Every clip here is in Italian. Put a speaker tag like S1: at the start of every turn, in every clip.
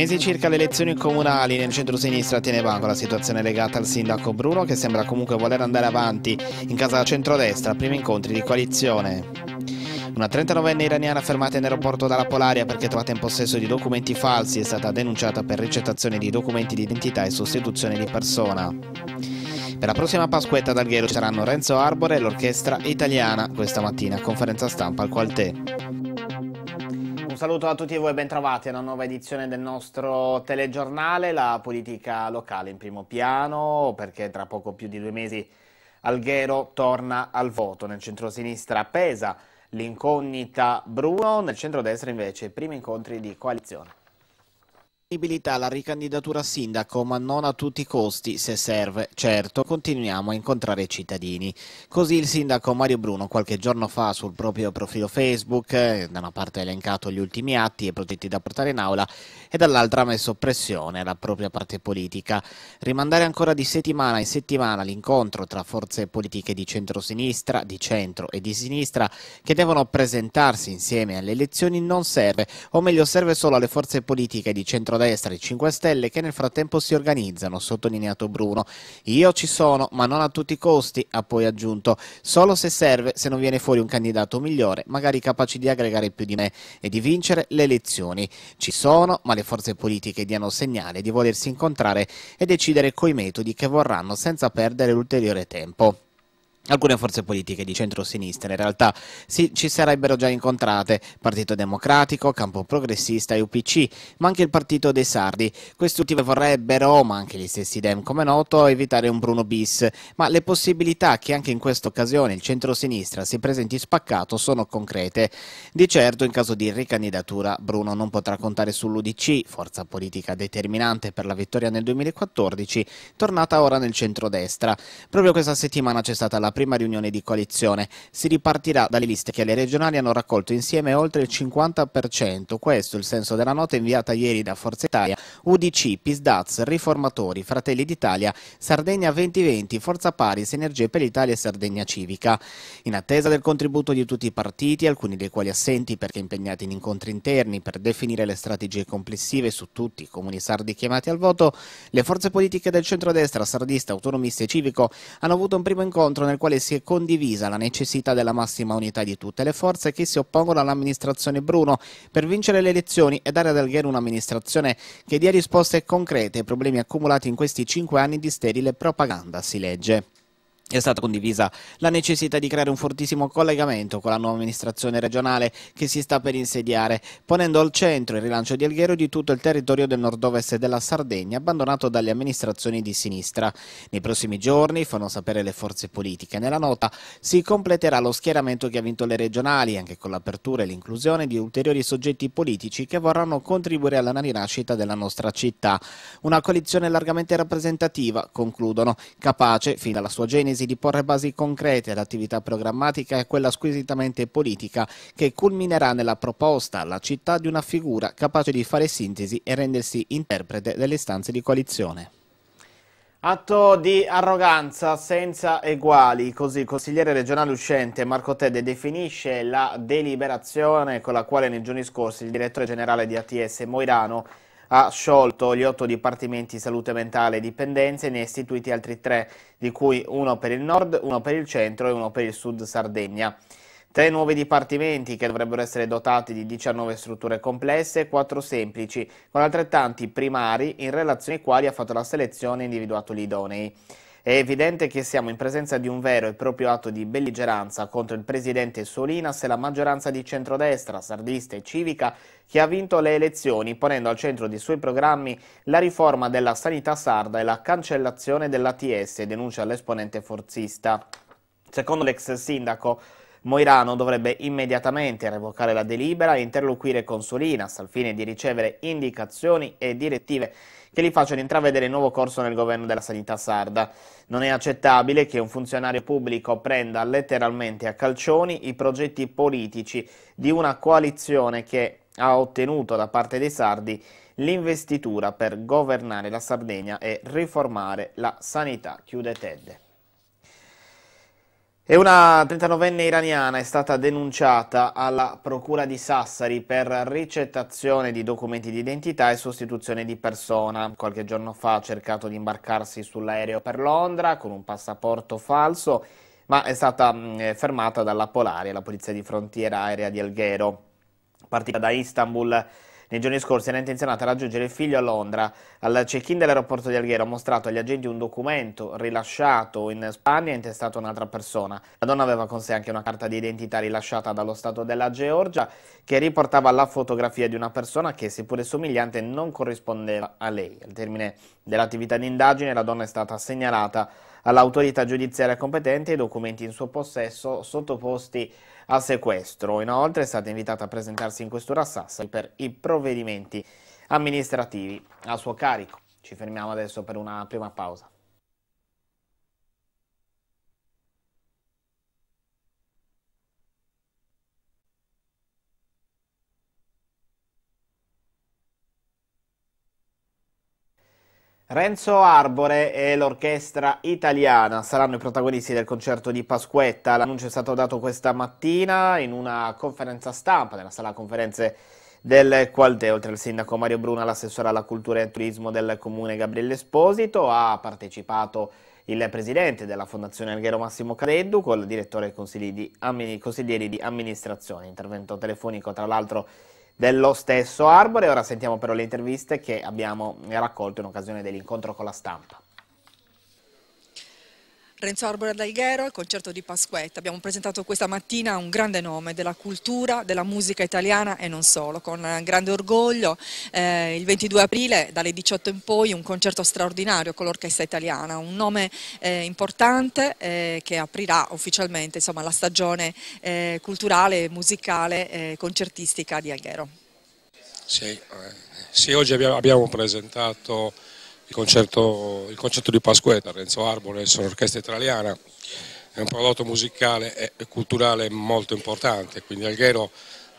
S1: Mesi circa le elezioni comunali nel centro-sinistra tiene banco la situazione legata al sindaco Bruno che sembra comunque voler andare avanti in casa centrodestra, primi incontri di coalizione. Una 39enne iraniana fermata in aeroporto dalla Polaria perché trovata in possesso di documenti falsi è stata denunciata per ricettazione di documenti di identità e sostituzione di persona. Per la prossima Pasquetta d'Alghero ci saranno Renzo Arbore e l'orchestra italiana questa mattina, conferenza stampa al Qualtè. Saluto a tutti voi e bentrovati a una nuova edizione del nostro telegiornale, la politica locale in primo piano, perché tra poco più di due mesi Alghero torna al voto. Nel centro-sinistra pesa l'incognita Bruno, nel centro-destra invece primi incontri di coalizione disponibilità alla ricandidatura a sindaco, ma non a tutti i costi, se serve. Certo, continuiamo a incontrare i cittadini. Così il sindaco Mario Bruno qualche giorno fa sul proprio profilo Facebook, eh, da una parte ha elencato gli ultimi atti e progetti da portare in aula e dall'altra ha messo pressione alla propria parte politica. Rimandare ancora di settimana in settimana l'incontro tra forze politiche di centro-sinistra, di centro e di sinistra che devono presentarsi insieme alle elezioni non serve, o meglio serve solo alle forze politiche di centro centrodestra e 5 Stelle che nel frattempo si organizzano, sottolineato Bruno. Io ci sono, ma non a tutti i costi, ha poi aggiunto, solo se serve, se non viene fuori un candidato migliore, magari capace di aggregare più di me e di vincere le elezioni. Ci sono, ma le forze politiche diano segnale di volersi incontrare e decidere coi metodi che vorranno senza perdere ulteriore tempo. Alcune forze politiche di centro-sinistra in realtà si, ci sarebbero già incontrate, Partito Democratico, Campo Progressista e UPC, ma anche il Partito dei Sardi. Questi ultimi vorrebbero, ma anche gli stessi Dem come noto, evitare un Bruno bis, ma le possibilità che anche in questa occasione il centro-sinistra si presenti spaccato sono concrete. Di certo in caso di ricandidatura Bruno non potrà contare sull'UDC, forza politica determinante per la vittoria nel 2014, tornata ora nel centro-destra. Proprio questa settimana c'è stata la alla prima riunione di coalizione. Si ripartirà dalle liste che alle regionali hanno raccolto insieme oltre il 50%. Questo è il senso della nota inviata ieri da Forza Italia, UDC, Pisdaz, Riformatori, Fratelli d'Italia, Sardegna 2020, Forza Paris, Energie per l'Italia e Sardegna Civica. In attesa del contributo di tutti i partiti, alcuni dei quali assenti perché impegnati in incontri interni per definire le strategie complessive su tutti i comuni sardi chiamati al voto, le forze politiche del centrodestra, sardista, autonomista e civico hanno avuto un primo incontro nel quale si è condivisa la necessità della massima unità di tutte le forze che si oppongono all'amministrazione Bruno per vincere le elezioni e dare ad Alghero un'amministrazione che dia risposte concrete ai problemi accumulati in questi cinque anni di sterile propaganda, si legge. È stata condivisa la necessità di creare un fortissimo collegamento con la nuova amministrazione regionale che si sta per insediare, ponendo al centro il rilancio di Alghero di tutto il territorio del nord-ovest della Sardegna, abbandonato dalle amministrazioni di sinistra. Nei prossimi giorni, fanno sapere le forze politiche. Nella nota si completerà lo schieramento che ha vinto le regionali, anche con l'apertura e l'inclusione di ulteriori soggetti politici che vorranno contribuire alla rinascita della nostra città. Una coalizione largamente rappresentativa, concludono, capace, fin dalla sua genesi, mesi di porre basi concrete all'attività programmatica e a quella squisitamente politica che culminerà nella proposta alla città di una figura capace di fare sintesi e rendersi interprete delle istanze di coalizione. Atto di arroganza senza eguali, così il consigliere regionale uscente Marco Tedde definisce la deliberazione con la quale nei giorni scorsi il direttore generale di ATS Moirano ha sciolto gli otto dipartimenti salute mentale e dipendenze e ne ha istituiti altri tre, di cui uno per il nord, uno per il centro e uno per il sud Sardegna. Tre nuovi dipartimenti che dovrebbero essere dotati di 19 strutture complesse e 4 semplici, con altrettanti primari in relazione ai quali ha fatto la selezione e individuato gli idonei. È evidente che siamo in presenza di un vero e proprio atto di belligeranza contro il presidente Solinas e la maggioranza di centrodestra, sardista e civica che ha vinto le elezioni ponendo al centro dei suoi programmi la riforma della sanità sarda e la cancellazione dell'ATS, denuncia l'esponente forzista. Secondo l'ex sindaco, Moirano dovrebbe immediatamente revocare la delibera e interloquire con Solinas al fine di ricevere indicazioni e direttive che gli facciano intravedere il nuovo corso nel governo della sanità sarda. Non è accettabile che un funzionario pubblico prenda letteralmente a calcioni i progetti politici di una coalizione che ha ottenuto da parte dei sardi l'investitura per governare la Sardegna e riformare la sanità. Chiude Tedde. E una 39enne iraniana è stata denunciata alla Procura di Sassari per ricettazione di documenti di identità e sostituzione di persona. Qualche giorno fa ha cercato di imbarcarsi sull'aereo per Londra con un passaporto falso, ma è stata mm, fermata dalla Polari, la polizia di frontiera aerea di Alghero. Partita da Istanbul nei giorni scorsi era intenzionata a raggiungere il figlio a Londra. Al check-in dell'aeroporto di Alghero ha mostrato agli agenti un documento rilasciato in Spagna e intestato un'altra persona. La donna aveva con sé anche una carta di identità rilasciata dallo Stato della Georgia che riportava la fotografia di una persona che, seppure somigliante, non corrispondeva a lei. Al termine dell'attività di indagine la donna è stata segnalata all'autorità giudiziaria competente e i documenti in suo possesso sottoposti a sequestro. Inoltre è stata invitata a presentarsi in questura a Sassari per i provvedimenti amministrativi a suo carico. Ci fermiamo adesso per una prima pausa. Renzo Arbore e l'orchestra italiana saranno i protagonisti del concerto di Pasquetta. L'annuncio è stato dato questa mattina in una conferenza stampa nella sala conferenze del Qualte, oltre al sindaco Mario Bruna, l'assessore alla cultura e turismo del comune Gabriele Esposito, ha partecipato il presidente della Fondazione Alghero Massimo Cadeddu col direttore consiglieri di amministrazione. Intervento telefonico tra l'altro dello stesso Arbore. Ora sentiamo però le interviste che abbiamo raccolto in occasione dell'incontro con la stampa.
S2: Renzo Arbore d'Alghero, il concerto di Pasquetta. Abbiamo presentato questa mattina un grande nome della cultura, della musica italiana e non solo, con grande orgoglio. Eh, il 22 aprile, dalle 18 in poi, un concerto straordinario con l'orchestra italiana, un nome eh, importante eh, che aprirà ufficialmente insomma, la stagione eh, culturale, musicale e concertistica di Alghero.
S3: Sì, eh, sì oggi abbiamo presentato il concerto, il concerto di Pasquetta, Renzo Arbore, l'orchestra italiana, è un prodotto musicale e culturale molto importante, quindi Alghero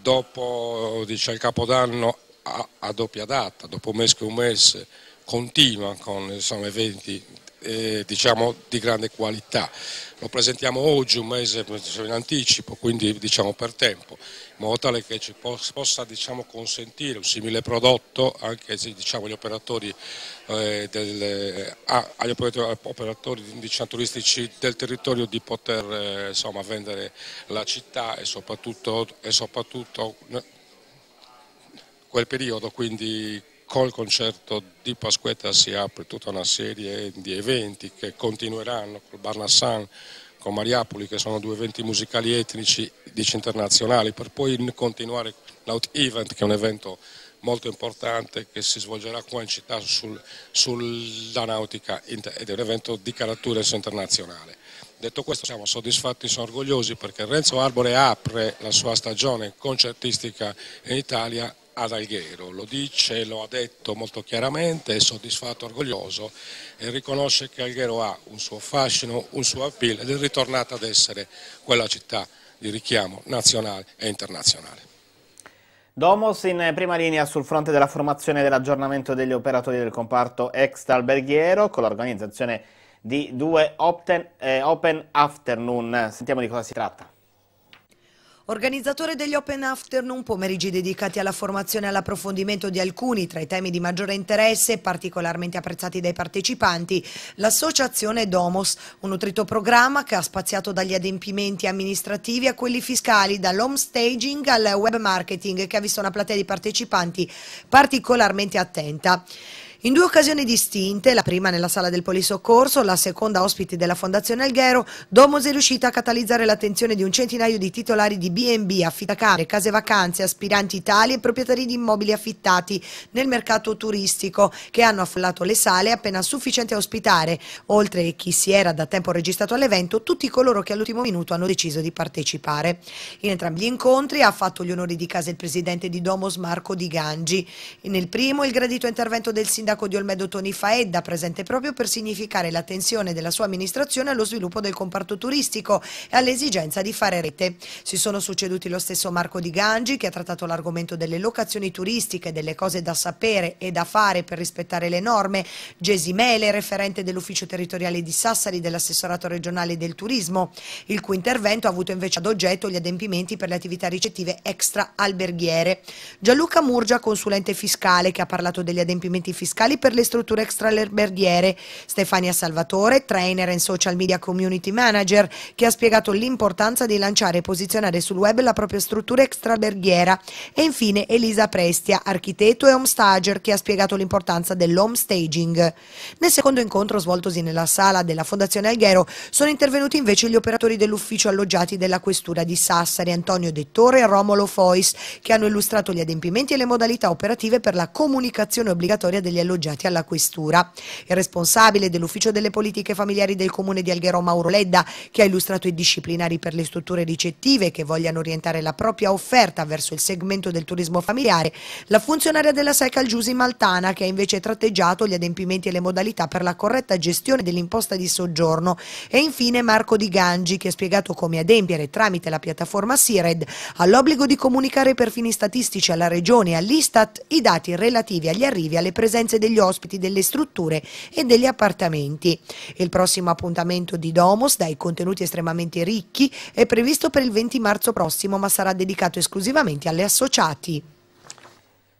S3: dopo dice, il Capodanno a, a, doppia data, dopo un mese che un mese continua con insomma, eventi eh, diciamo, di grande qualità. Lo presentiamo oggi, un mese in anticipo, quindi diciamo, per tempo in modo tale che ci possa diciamo, consentire un simile prodotto anche diciamo, agli operatori, eh, del, agli operatori, operatori diciamo, turistici del territorio di poter eh, insomma, vendere la città e soprattutto, e soprattutto quel periodo, quindi col concerto di Pasquetta si apre tutta una serie di eventi che continueranno col Barnassan con Mariapoli che sono due eventi musicali etnici dice internazionali per poi continuare l'Out Event che è un evento molto importante che si svolgerà qua in città sul, sulla nautica ed è un evento di carattura internazionale. Detto questo siamo soddisfatti, sono orgogliosi perché Renzo Arbore apre la sua stagione concertistica in Italia ad Alghero, lo dice, lo ha detto molto chiaramente, è soddisfatto, orgoglioso e riconosce che Alghero ha un suo fascino, un suo appeal ed è ritornata ad essere quella città di richiamo nazionale e internazionale.
S1: Domos in prima linea sul fronte della formazione e dell'aggiornamento degli operatori del comparto extra-alberghiero con l'organizzazione di due open, eh, open Afternoon. Sentiamo di cosa si tratta.
S4: Organizzatore degli Open Afternoon, pomeriggi dedicati alla formazione e all'approfondimento di alcuni tra i temi di maggiore interesse particolarmente apprezzati dai partecipanti, l'associazione Domos, un nutrito programma che ha spaziato dagli adempimenti amministrativi a quelli fiscali, dall'home staging al web marketing che ha visto una platea di partecipanti particolarmente attenta. In due occasioni distinte, la prima nella sala del polisoccorso, la seconda ospiti della Fondazione Alghero, Domos è riuscita a catalizzare l'attenzione di un centinaio di titolari di B&B, affittacamere, case vacanze, aspiranti tali e proprietari di immobili affittati nel mercato turistico che hanno affollato le sale appena sufficiente a ospitare, oltre chi si era da tempo registrato all'evento, tutti coloro che all'ultimo minuto hanno deciso di partecipare. In entrambi gli incontri ha fatto gli onori di casa il presidente di Domos Marco Di Gangi. Nel primo il gradito intervento del sindaco sindaco di Olmedo Toni Faedda, presente proprio per significare l'attenzione della sua amministrazione allo sviluppo del comparto turistico e all'esigenza di fare rete. Si sono succeduti lo stesso Marco Di Gangi, che ha trattato l'argomento delle locazioni turistiche, delle cose da sapere e da fare per rispettare le norme, Gesi Mele, referente dell'ufficio territoriale di Sassari dell'assessorato regionale del turismo, il cui intervento ha avuto invece ad oggetto gli adempimenti per le attività ricettive extra alberghiere. Gianluca Murgia, consulente fiscale, che ha parlato degli adempimenti fiscali per le strutture extra alberghiere. Stefania Salvatore, trainer e social media community manager, che ha spiegato l'importanza di lanciare e posizionare sul web la propria struttura extra alberghiera. E infine Elisa Prestia, architetto e homestager, che ha spiegato l'importanza dell'home staging. Nel secondo incontro svoltosi nella sala della Fondazione Alghero sono intervenuti invece gli operatori dell'ufficio alloggiati della Questura di Sassari, Antonio Dettore e Romolo Fois, che hanno illustrato gli adempimenti e le modalità operative per la comunicazione obbligatoria degli alloggiati alla Questura. Il responsabile dell'ufficio delle politiche familiari del comune di Alghero, Mauro Ledda, che ha illustrato i disciplinari per le strutture ricettive che vogliano orientare la propria offerta verso il segmento del turismo familiare, la funzionaria della SECA Giusi Maltana, che ha invece tratteggiato gli adempimenti e le modalità per la corretta gestione dell'imposta di soggiorno e infine Marco Di Gangi, che ha spiegato come adempiere tramite la piattaforma SIRED all'obbligo di comunicare per fini statistici alla Regione e all'Istat i dati relativi agli arrivi e alle presenze degli ospiti delle strutture e degli appartamenti. Il prossimo appuntamento di Domos, dai contenuti estremamente ricchi, è previsto per il 20 marzo prossimo, ma sarà dedicato esclusivamente alle associati.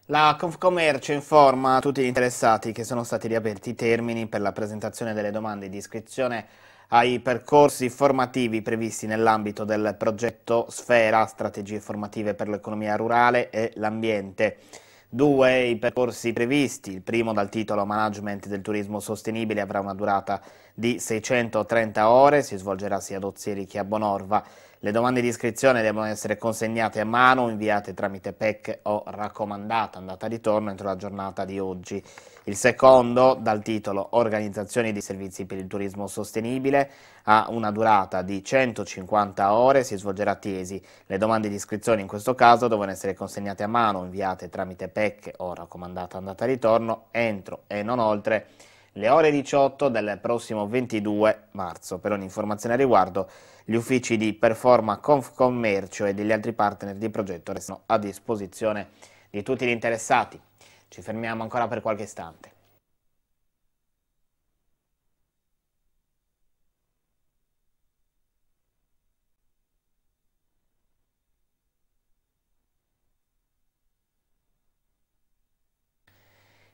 S1: La Confcommercio informa tutti gli interessati che sono stati riaperti i termini per la presentazione delle domande di iscrizione ai percorsi formativi previsti nell'ambito del progetto Sfera, strategie formative per l'economia rurale e l'ambiente. Due i percorsi previsti, il primo dal titolo Management del turismo sostenibile avrà una durata di 630 ore, si svolgerà sia ad Ozieri che a Bonorva. Le domande di iscrizione devono essere consegnate a mano, inviate tramite PEC o raccomandata, andata ritorno entro la giornata di oggi. Il secondo, dal titolo Organizzazioni di servizi per il turismo sostenibile, ha una durata di 150 ore, si svolgerà a Tiesi. Le domande di iscrizione in questo caso devono essere consegnate a mano, inviate tramite PEC o raccomandata andata ritorno entro e non oltre le ore 18 del prossimo 22 marzo. Per ogni informazione a riguardo, gli uffici di Performa Confcommercio e degli altri partner di progetto restano a disposizione di tutti gli interessati. Ci fermiamo ancora per qualche istante.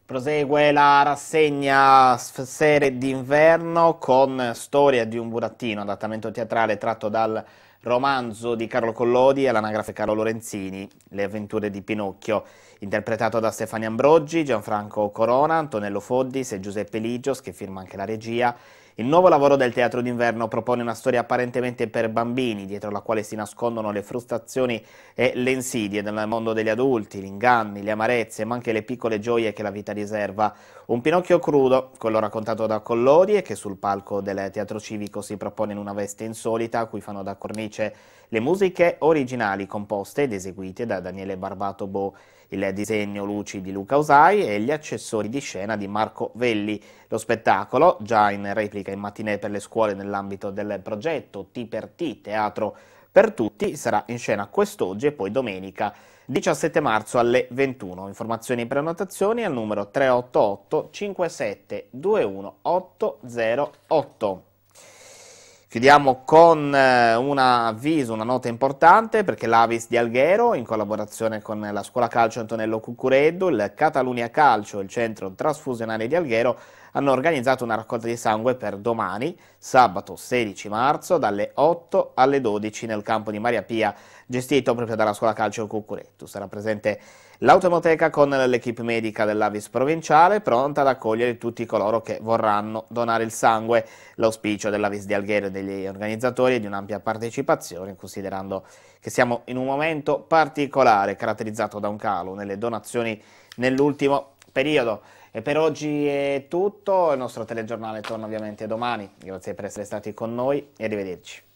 S1: Prosegue la rassegna Serie d'inverno con Storia di un burattino, adattamento teatrale tratto dal romanzo di Carlo Collodi e l'anagrafe Carlo Lorenzini, Le avventure di Pinocchio, interpretato da Stefania Ambroggi, Gianfranco Corona, Antonello Foddis e Giuseppe Ligios, che firma anche la regia, il nuovo lavoro del Teatro d'Inverno propone una storia apparentemente per bambini, dietro la quale si nascondono le frustrazioni e le insidie del mondo degli adulti, gli inganni, le amarezze, ma anche le piccole gioie che la vita riserva. Un Pinocchio crudo, quello raccontato da Collodi e che sul palco del Teatro Civico si propone in una veste insolita, a cui fanno da cornice le musiche originali composte ed eseguite da Daniele Barbato Bo il disegno luci di Luca Usai e gli accessori di scena di Marco Velli. Lo spettacolo, già in replica in mattinée per le scuole nell'ambito del progetto T per T, Teatro per Tutti, sarà in scena quest'oggi e poi domenica 17 marzo alle 21. Informazioni e prenotazioni al numero 388 57 21 808. Chiudiamo con eh, un avviso, una nota importante perché l'Avis di Alghero, in collaborazione con la Scuola Calcio Antonello Cuccureddu, il Catalunia Calcio e il Centro Trasfusionale di Alghero hanno organizzato una raccolta di sangue per domani, sabato 16 marzo, dalle 8 alle 12 nel campo di Maria Pia, gestito proprio dalla Scuola Calcio Cuccuretto. Sarà presente l'automoteca con l'equipe medica dell'Avis provinciale, pronta ad accogliere tutti coloro che vorranno donare il sangue. L'auspicio dell'Avis di Alghero e degli organizzatori è di un'ampia partecipazione, considerando che siamo in un momento particolare, caratterizzato da un calo nelle donazioni nell'ultimo periodo. E per oggi è tutto, il nostro telegiornale torna ovviamente domani, grazie per essere stati con noi e arrivederci.